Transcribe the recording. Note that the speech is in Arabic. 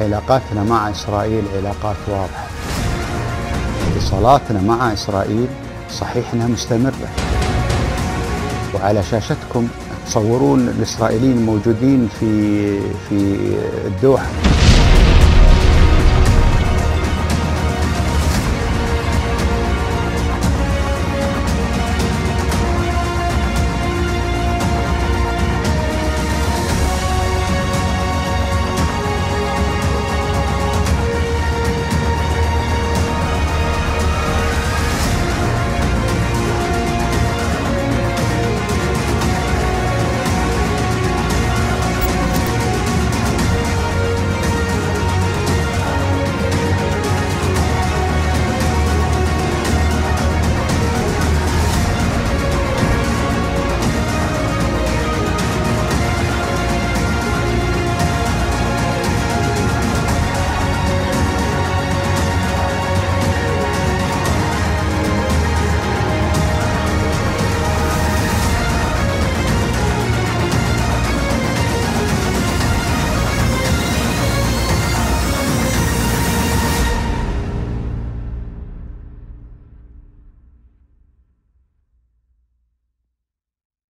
علاقاتنا مع إسرائيل علاقات واضحة. اتصالاتنا مع إسرائيل صحيح أنها مستمرة. وعلى شاشتكم تصورون الإسرائيليين الموجودين في في الدوحة.